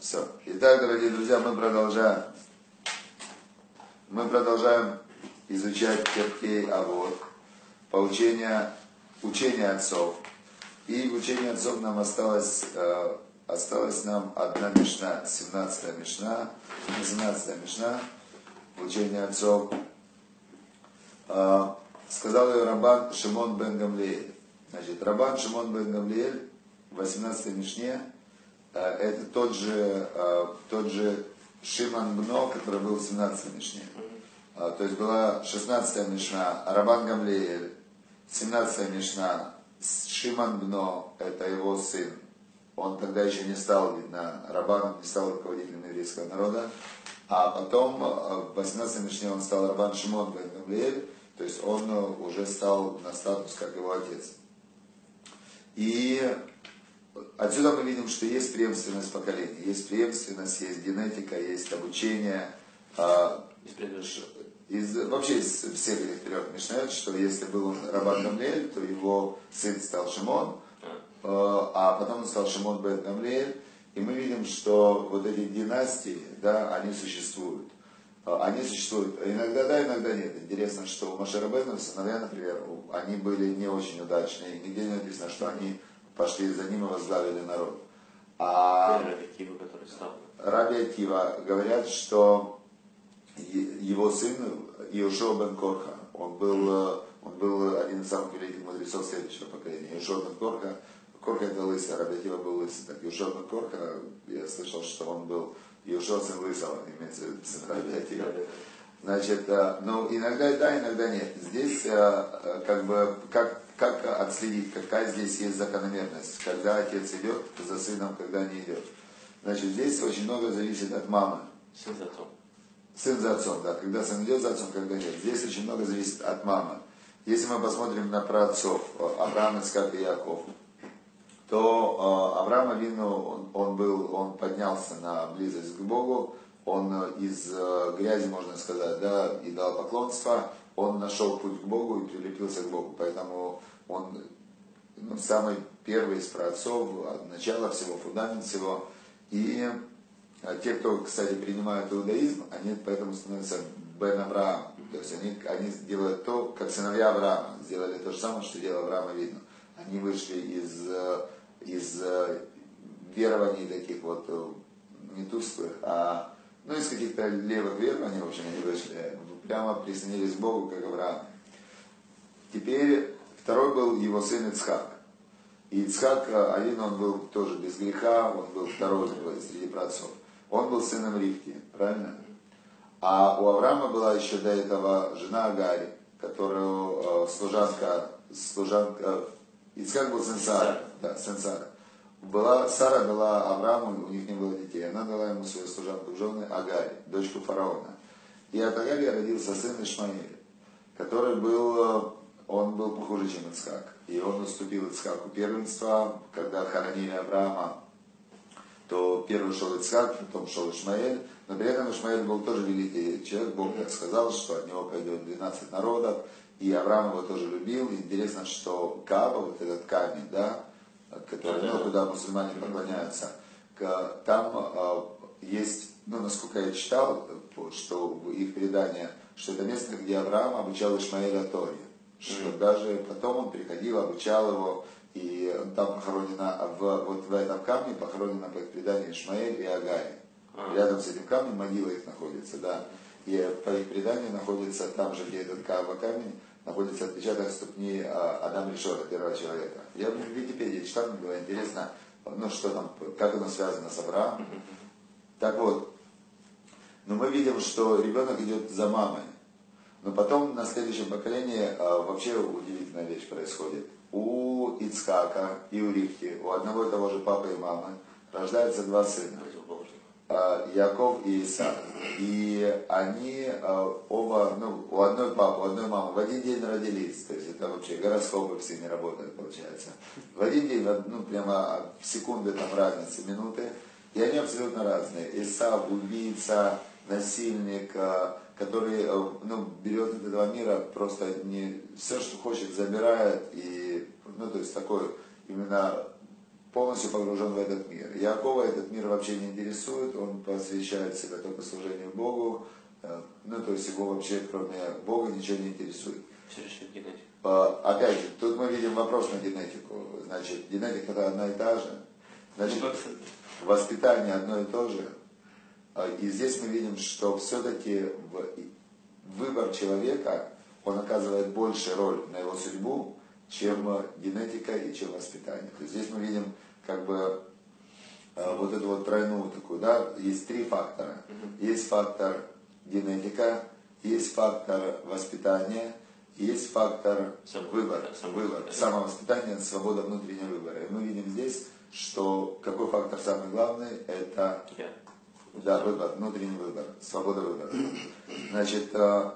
Все. Итак, дорогие друзья, мы продолжаем. Мы продолжаем изучать Перкей Авод, поучение, учение отцов. И в учении отцов нам осталось, э, осталась нам одна мешна, 17 мешна, 18 мешна, в учении отцов. Э, сказал ее Рабан Шимон бен Гамлиэль. Значит, Рабан Шимон бен Гамлиэль в 18 мишне, э, это тот же, э, тот же Шиман Бно, который был в 17 мишне. Э, то есть была 16 мишна, Рабан Гамлиэль, 17 мишна, Шиман Бно, это его сын. Он тогда еще не стал, видно, Рабаном, не стал руководителем еврейского народа. А потом, в 18 мишне он стал Рабан Шимон бен Гамлиэль, то есть он уже стал на статус, как его отец. И отсюда мы видим, что есть преемственность поколений, есть преемственность, есть генетика, есть обучение. А, из, вообще из всех этих трех Мишнет, что если был Рабан Гамлиэль, то его сын стал Шимон, а, а потом он стал Шимон бен Гамлиэль. И мы видим, что вот эти династии, да, они существуют. А, они существуют. Иногда да, иногда нет. Интересно, что у Машарабена сыновья, например, они были не очень удачные. Нигде не написано, что они пошли за ним и возглавили народ. А Раби Акива, говорят, что его сын Иошуа бен Корха, он был, он был один из самых великих мудрецов следующего поколения. Иошуа бен Корха, Корха это лысый, Раби Акива был лысый. Так Иошуа бен Корха, я слышал, что он был Иошуа сын лысого, имеется в виду сын Раби Акива. Значит, э, ну иногда да, иногда нет. Здесь э, э, как бы как как отследить, какая здесь есть закономерность, когда отец идет за сыном, когда не идет. Значит, здесь очень много зависит от мамы. Сын за отцом. Сын за отцом, да. Когда сын идет за отцом, когда нет. Здесь очень много зависит от мамы. Если мы посмотрим на праотцов, Авраам, Искак и Яков, то э, Авраам Авину, он, он был, он поднялся на близость к Богу, он из э, грязи, можно сказать, да, и дал поклонство, он нашел путь к Богу и прилепился к Богу. Поэтому он ну, самый первый из праотцов, начало всего, фундамент всего. И а, те, кто, кстати, принимают иудаизм, они поэтому становятся Бен Авраам. То есть они, они делают то, как сыновья Авраама. Сделали то же самое, что делал Авраама видно. Они вышли из, из верований таких вот не тусклых, а ну, из каких-то левых верований, в общем, они вышли прямо присоединились к Богу, как Авраам. Теперь второй был его сын Ицхак. И Ицхак, один он был тоже без греха, он был второй среди праотцов. Он был сыном Ривки, правильно? А у Авраама была еще до этого жена Агари, которую э, служанка, служанка, Ицхак был сын Сара, да, сын Сара. Была, Сара дала Аврааму, у них не было детей, она дала ему свою служанку в жены Агари, дочку фараона. И от Агари родился сын Ишмаэль, который был, он был похуже, чем Ицхак. И он уступил Ицхаку первенство, когда хоронили Авраама, то первый шел Ицхак, потом шел Ишмаэль. Но при этом Ишмаэль был тоже великий человек. Бог так сказал, что от него пойдет 12 народов. И Авраам его тоже любил. И интересно, что Каба, вот этот камень, да, который, ну, куда мусульмане поклоняются, там а, есть ну, насколько я читал, что их предание, что это место, где Авраам обучал Ишмаэля Торе. Что mm-hmm. даже потом он приходил, обучал его, и там похоронено, в, вот в этом камне похоронено по их преданию Ишмаэль и Агари. Mm-hmm. Рядом с этим камнем могила их находится, да. И по их преданию находится там же, где этот камень, находится отпечаток ступни а, Адама Ришора, первого человека. Я в Википедии читал, мне было интересно, ну что там, как оно связано с Авраамом. Так вот, но мы видим, что ребенок идет за мамой. Но потом на следующем поколении а, вообще удивительная вещь происходит. У Ицхака и у Ривки, у одного и того же папы и мамы, рождаются два сына. А, Яков и Исаак. И они а, оба, ну, у одной папы, у одной мамы в один день родились. То есть это вообще гороскопы все не работают, получается. В один день, ну, прямо секунды там разницы, минуты. И они абсолютно разные. Исаак, убийца, насильник, который э, ну, берет из этого мира просто не все, что хочет, забирает. И, ну, то есть такой именно полностью погружен в этот мир. Якова этот мир вообще не интересует, он посвящает себя только служению Богу, э, ну то есть его вообще кроме Бога ничего не интересует. Все решит генетика. Опять же, тут мы видим вопрос на генетику. Значит, генетика это одна и та же. Значит, Ну, воспитание одно и то же. А, И здесь мы видим, что все-таки выбор человека, он оказывает больше роль на его судьбу, чем э, генетика и чем воспитание. То есть здесь мы видим как бы э, вот эту вот тройную такую, да, есть три фактора. Есть фактор генетика, есть фактор воспитания, есть фактор выбора, да, самовоспитание. выбор, самовоспитание, свобода внутреннего выбора. И мы видим здесь, что какой фактор самый главный, это Я. да, выбор, внутренний выбор, свобода выбора. Значит, э,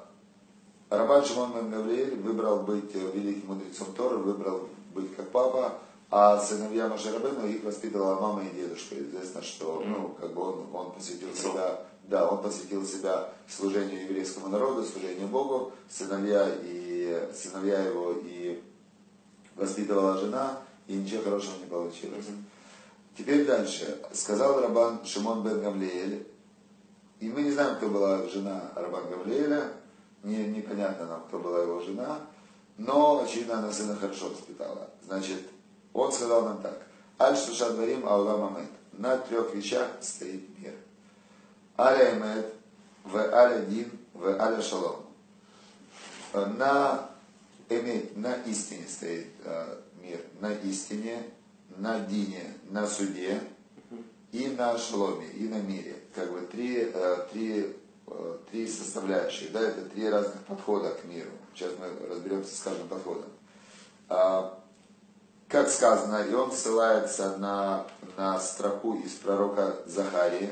Рабан Шимон бен Гавриэль выбрал быть э, великим мудрецом Торы, выбрал быть как папа, а сыновья Машарабену их воспитывала мама и дедушка. Известно, что ну, как бы он, он посвятил себя, да, он посвятил себя служению еврейскому народу, служению Богу, сыновья и сыновья его и воспитывала жена, и ничего хорошего не получилось. Теперь дальше. Сказал Рабан Шимон бен Гамлиэль, и мы не знаем, кто была жена Рабан Гамлиэля, не, непонятно нам, кто была его жена, но, очевидно, она сына хорошо воспитала. Значит, он сказал нам так. Аль Шуша Дворим Аулам Амет. На трех вещах стоит мир. Аля Эмет, в Аля Дин, в Аля Шалом. На Эмет, на истине стоит э, мир. На истине, на Дине, на суде и на Шаломе, и на мире. Как бы три, э, три, э, три составляющие. Да, это три разных подхода к миру. Сейчас мы разберемся с каждым подходом. А, как сказано, и он ссылается на, на строку из пророка Захарии.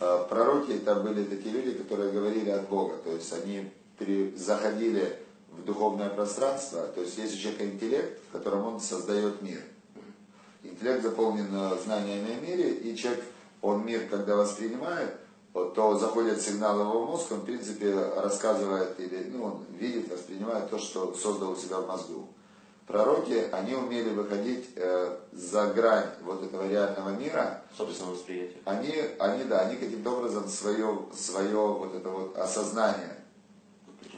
А, Пророки это были такие люди, которые говорили от Бога, то есть они пере- заходили в духовное пространство, то есть есть у человека интеллект, в котором он создает мир. Интеллект заполнен э, знаниями о мире, и человек, он мир, когда воспринимает, то заходит сигнал в его мозг, он, в принципе, рассказывает или, ну, он видит, воспринимает то, что создал у себя в мозгу. Пророки, они умели выходить э, за грань вот этого реального мира, Собственное восприятие. они, они, да, они каким-то образом свое, свое вот это вот осознание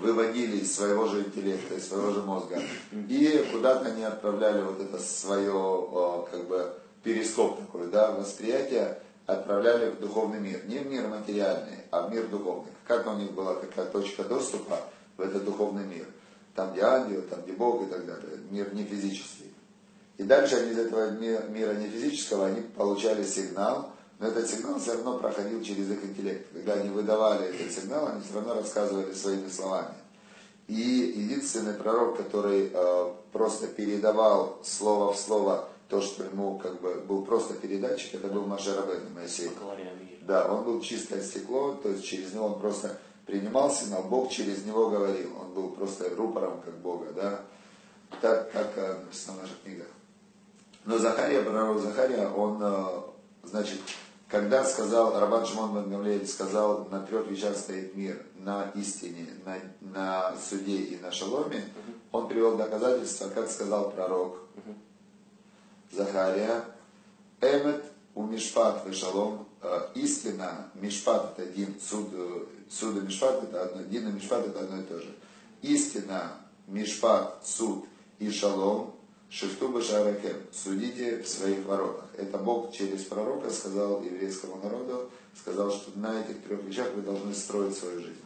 выводили из своего же интеллекта, из своего же мозга. И куда-то они отправляли вот это свое, о, как бы, перископ такой, да, восприятие, отправляли в духовный мир. Не в мир материальный, а в мир духовный. Как у них была какая точка доступа в этот духовный мир. Там, где ангел, там, где Бог и так далее. Мир не физический. И дальше они из этого ми- мира не физического, они получали сигнал, но этот сигнал все равно проходил через их интеллект. Когда они выдавали этот сигнал, они все равно рассказывали своими словами. И единственный пророк, который э, просто передавал слово в слово то, что ему как бы был просто передатчик, это был Маша Рабейн, Моисей. Да, он был чистое стекло, то есть через него он просто принимал сигнал, Бог через него говорил. Он был просто рупором, как Бога, да. Так, как э, написано в наших книгах. Но Захария, пророк Захария, он, э, значит, когда сказал, Рабан Шимон бен сказал, на трех вещах стоит мир, на истине, на, на суде и на шаломе, он привел доказательства, как сказал пророк Захария, Эмет у Мишпат и Шалом, э, истина, Мишпат это один, суд, э, суд и Мишпат это одно, Дин и Мишпат это одно и то же. Истина, Мишпат, суд и Шалом, Шифту Башаракем, судите в своих воротах. Это Бог через пророка сказал еврейскому народу, сказал, что на этих трех вещах вы должны строить свою жизнь.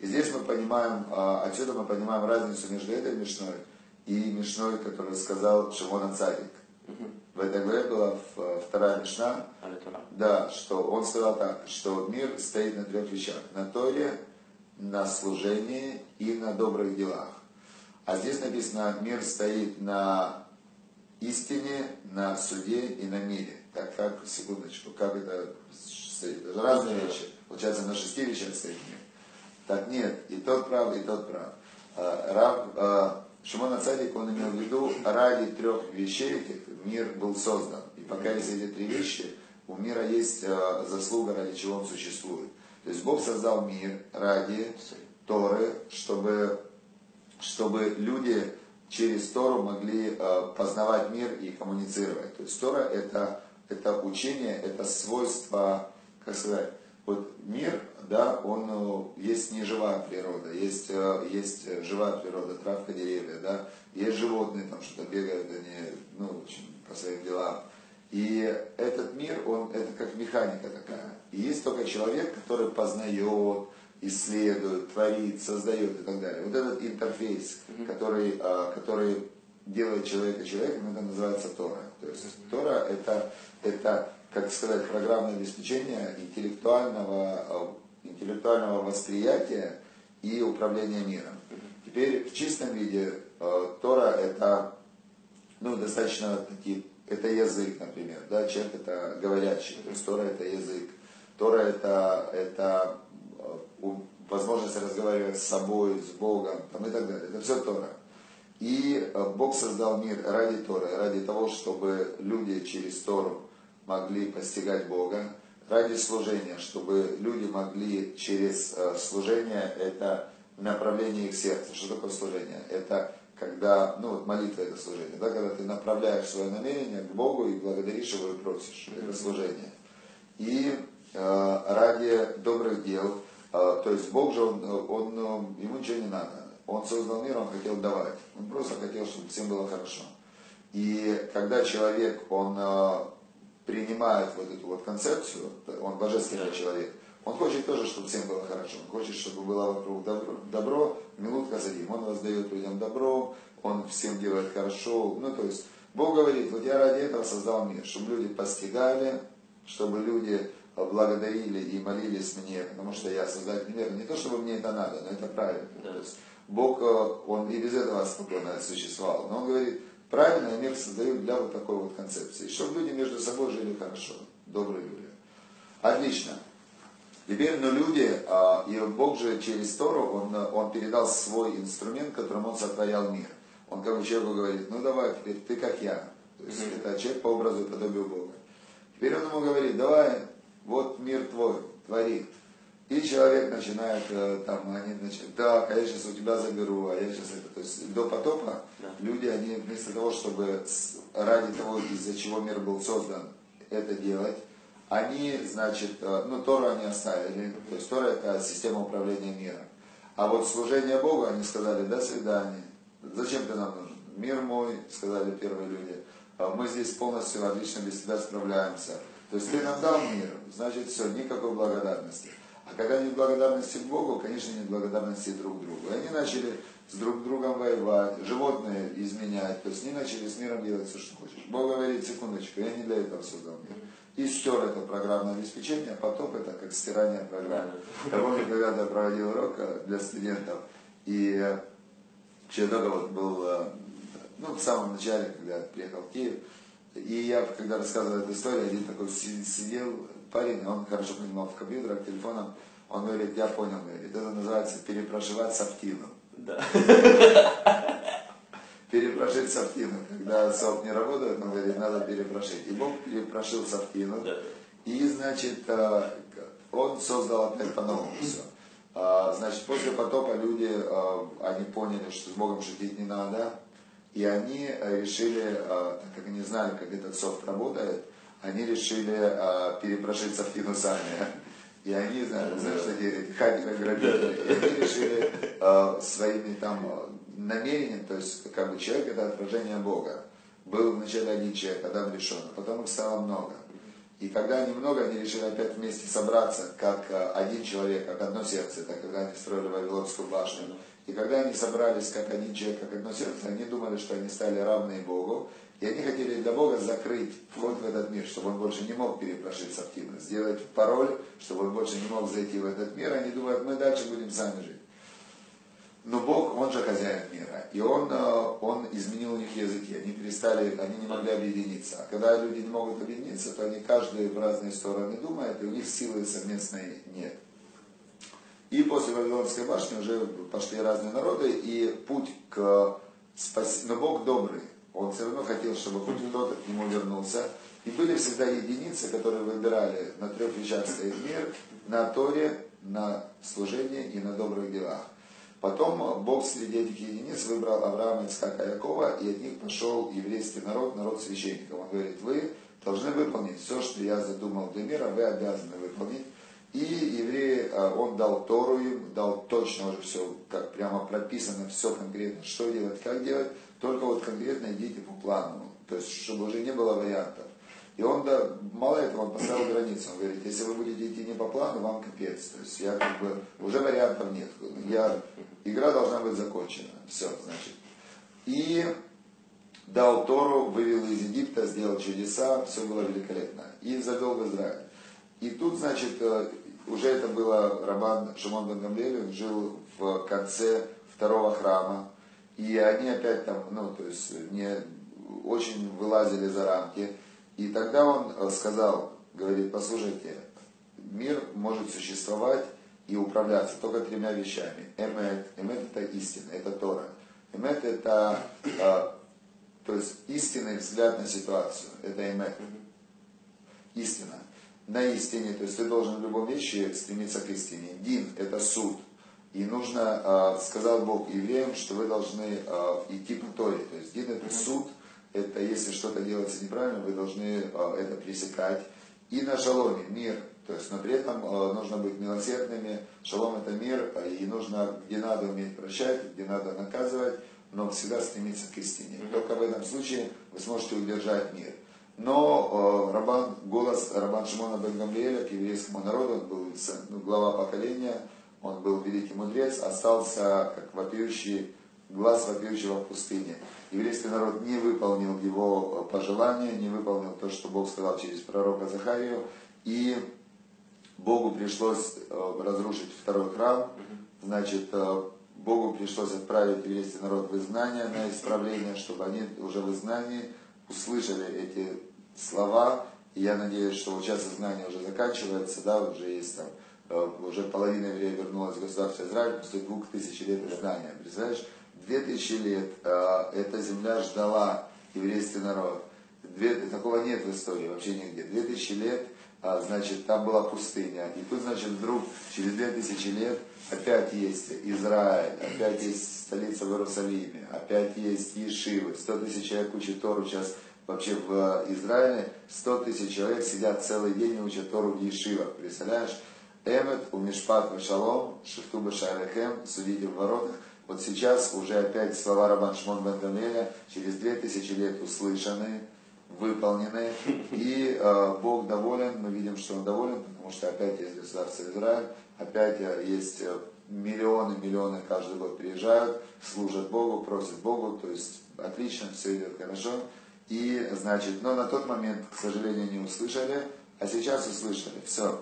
И здесь мы понимаем, а, отсюда мы понимаем разницу между этой Мишной и Мишной, которую сказал Шимон Цадик. В этой главе была в- вторая Мишна, да, что он сказал так, что мир стоит на трех вещах. На Торе, на служении и на добрых делах. А здесь написано, мир стоит на истине, на суде и на мире. Так как, секундочку, как это стоит? Это разные вещи. Получается, на шести вещах стоит мир. Так нет, и тот прав, и тот прав. А, Рав, а, Шимон Ацадик, он имел в виду, ради трех вещей этих мир был создан. И пока есть эти три вещи, у мира есть а, заслуга, ради чего он существует. То есть Бог создал мир ради Торы, чтобы, чтобы люди через Тору могли э, познавать мир и коммуницировать. То есть Тора это, это учение, это свойство, как сказать, вот мир, да, он, э, есть неживая природа, есть, э, есть живая природа, травка, деревья, да, есть животные, там что-то бегают, они, ну, в общем, по своим делам. И этот мир, он, это как механика такая. И есть только человек, который познает, исследует, творит, создает и так далее. Вот этот интерфейс, mm-hmm. который, а, который делает человека человеком, это называется Тора. То есть mm-hmm. Тора это, это, как сказать, программное обеспечение интеллектуального, а, интеллектуального восприятия и управления миром. Mm-hmm. Теперь в чистом виде а, Тора это ну, достаточно такие, это язык, например, да, человек это говорящий, то есть Тора это язык. Тора это, это возможность разговаривать с собой, с Богом там, и так далее. Это все Тора. И э, Бог создал мир ради Торы, ради того, чтобы люди через Тору могли постигать Бога, ради служения, чтобы люди могли через э, служение, это направление их сердца. Что такое служение? Это когда, ну вот молитва это служение, да, когда ты направляешь свое намерение к Богу и благодаришь его и просишь. Это служение. И э, ради добрых дел, то есть Бог же, он, он, ему ничего не надо. Он создал мир, он хотел давать. Он просто хотел, чтобы всем было хорошо. И когда человек, он а, принимает вот эту вот концепцию, он божественный человек, он хочет тоже, чтобы всем было хорошо. Он хочет, чтобы было вокруг добро, добро милут касадим. Он воздает людям добро, он всем делает хорошо. Ну, то есть, Бог говорит, вот я ради этого создал мир, чтобы люди постигали, чтобы люди благодарили и молились мне, потому что я создатель мира. Не то, чтобы мне это надо, но это правильно. Да. То есть Бог, э, Он и без этого спокойно существовал. Но Он говорит, правильно, мир создают для вот такой вот концепции. Чтобы люди между собой жили хорошо, добрые люди. Отлично. Теперь, но люди, а, и Бог же через Тору, он, он передал свой инструмент, которым он сотворял мир. Он как бы человеку говорит, ну давай, теперь ты как я. То есть mm-hmm. это человек по образу и подобию Бога. Теперь он ему говорит, давай, вот мир твой, твори. И человек начинает, э, там, они начинают, да, я сейчас у тебя заберу, а я сейчас это. То есть до потопа да. люди, они вместо того, чтобы ради того, из-за чего мир был создан, это делать, они, значит, э, ну, Тору они оставили, то есть Тора это система управления миром. А вот служение Богу они сказали, до свидания, зачем ты нам нужен? Мир мой, сказали первые люди, «А мы здесь полностью отлично без тебя справляемся то есть ты нам дал мир, значит все, никакой благодарности. А когда нет благодарности к Богу, конечно, нет благодарности друг другу. И они начали с друг другом воевать, животные изменять, то есть они начали с миром делать все, что хочешь. Бог говорит, секундочку, я не для этого создал мир. И стер это программное обеспечение, а потом это как стирание программы. Я помню, когда я проводил урок э, для студентов, и только вот был, э, ну, в самом начале, когда я приехал в Киев, и я, когда рассказывал эту историю, один такой сидел парень, он хорошо понимал в компьютерах, телефоном, он говорит, я понял, говорит, это называется перепрошивать софтину. Да. Перепрошить софтину. Когда софт не работает, он говорит, надо перепрошить. И Бог перепрошил софтину. Да. И, значит, э, он создал опять по-новому все. А, значит, после потопа люди, э, они поняли, что с Богом шутить не надо, и они э, решили, э, так как они знали, как этот софт работает, они решили э, перепрошить софтину сами. И они, знаешь, эти хакеры грабители, и они решили своими там намерениями, то есть как бы человек это отражение Бога. Был вначале один человек, Адам решен, а потом их стало много. И когда они много, они решили опять вместе собраться, как один человек, как одно сердце, это когда они строили Вавилонскую башню. И когда они собрались как один человек, как одно сердце, они думали, что они стали равны Богу. И они хотели для Бога закрыть вход в этот мир, чтобы он больше не мог перепрошиться активно, сделать пароль, чтобы он больше не мог зайти в этот мир. Они думают, мы дальше будем сами жить. Но Бог, Он же хозяин мира. И Он, э, он изменил у них языки. Они перестали, они не могли объединиться. А когда люди не могут объединиться, то они каждый в разные стороны думают, и у них силы совместной нет. И после Вавилонской башни уже пошли разные народы, и путь к спасению, но Бог добрый, он все равно хотел, чтобы хоть кто-то к нему вернулся. И были всегда единицы, которые выбирали на трех вещах стоит мир, на Торе, на служении и на добрых делах. Потом Бог среди этих единиц выбрал Авраама, Ицхака и Якова, и от них пошел еврейский народ, народ священников. Он говорит, вы должны выполнить все, что я задумал для мира, вы обязаны выполнить. И он дал Тору им, дал точно уже все, как прямо прописано, все конкретно, что делать, как делать, только вот конкретно идите по плану, то есть чтобы уже не было вариантов. И он, да, мало этого, он поставил границу. Он говорит, если вы будете идти не по плану, вам капец. То есть я как бы, уже вариантов нет. Я, игра должна быть закончена. Все, значит. И дал Тору, вывел из Египта, сделал чудеса, все было великолепно. И завел в Израиль. И тут, значит, э, уже это было Роман Шимон Бен Гамлель, жил в конце второго храма. И они опять там, ну, то есть не очень вылазили за рамки. И тогда он э, сказал, говорит, послушайте, мир может существовать и управляться только тремя вещами. Эмет, эмет это истина, это Тора. Эмет это, э, то есть истинный взгляд на ситуацию, это эмет. Истина. На истине, то есть ты должен в любом вещи стремиться к истине. Дин это суд. И нужно, э, сказал Бог евреям, что вы должны идти по Торе. То есть дин это суд, это если что-то делается неправильно, вы должны а, это пресекать. И на шаломе мир, то есть, но при этом а, нужно быть милосердными. Шалом это мир, а, и нужно, где надо уметь прощать, где надо наказывать, но всегда стремиться к истине. Только в этом случае вы сможете удержать мир. Но э, Рабан, голос Рабан Шимона бен Гамлиэля к еврейскому народу, он был ну, глава поколения, он был великий мудрец, остался как вопиющий, глаз вопиющего в пустыне. Еврейский народ не выполнил его пожелания, не выполнил то, что Бог сказал через пророка Захарию, и Богу пришлось э, разрушить второй храм, значит, э, Богу пришлось отправить еврейский народ в изгнание на исправление, чтобы они уже в изгнании услышали эти слова. И я надеюсь, что вот сейчас изгнание уже заканчивается, да, уже есть там, э, уже половина евреев вернулась в государство Израиль после двух тысяч лет изгнания. Представляешь? Две тысячи лет э, эта земля ждала еврейский народ. Две, такого нет в истории вообще нигде. Две тысячи лет, э, значит, там была пустыня. И тут, значит, вдруг через две тысячи лет опять есть Израиль, опять есть столица в Иерусалиме, опять есть Ешивы. Сто тысяч человек учат Тору сейчас вообще в Израиле. Сто тысяч человек сидят целый день и учат Тору в Ешивах. Представляешь? Эмет, Умишпат, Вашалом, Шифту Башайлехем, судите в воротах. Вот сейчас уже опять слова Рабан Шмон Бен через две тысячи лет услышаны, выполнены. И э, Бог доволен, мы видим, что Он доволен, потому что опять есть государство Израиль, опять э, есть э, миллионы, миллионы каждый год приезжают, служат Богу, просят Богу, то есть отлично, все идет хорошо. И, значит, но на тот момент, к сожалению, не услышали, а сейчас услышали. Все.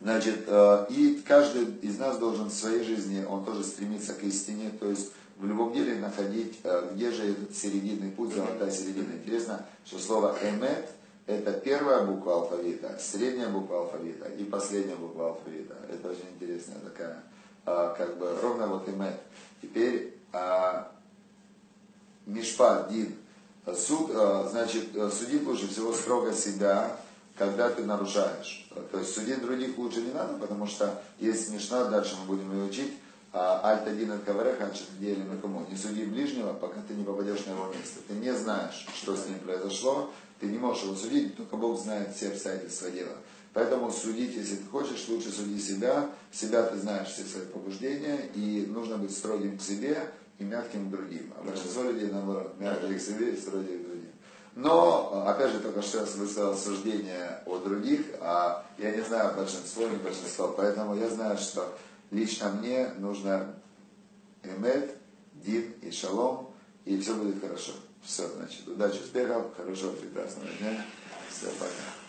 Значит, э, и каждый из нас должен в своей жизни, он тоже стремиться к истине, то есть в любом деле находить, э, где же этот серединный путь, золотая середина. Интересно, что слово «эмет» это первая буква алфавита, средняя буква алфавита и последняя буква алфавита. Это очень интересная такая, э, как бы, ровно вот «эмет». Теперь Мишпат, Дин, суд, значит, судить лучше всего строго себя, когда ты нарушаешь. То есть судить других лучше не надо, потому что есть смешно, дальше мы будем ее учить, Альта-Дин от Кавареха, делим кому. Не суди ближнего, пока ты не попадешь на его место. Ты не знаешь, что с ним произошло, ты не можешь его судить, только Бог знает все обстоятельства дела. Поэтому судить, если ты хочешь, лучше суди себя. Себя ты знаешь все свои побуждения, и нужно быть строгим к себе и мягким к другим. А большинство людей, наоборот, мягкие к себе и строгие к другим. Но, опять же, только что я высказал суждение о других, а я не знаю большинство, не большинство, поэтому я знаю, что лично мне нужно эмет, дин и шалом, и все будет хорошо. Все, значит, удачи, успехов, хорошего, прекрасного дня. Все, пока.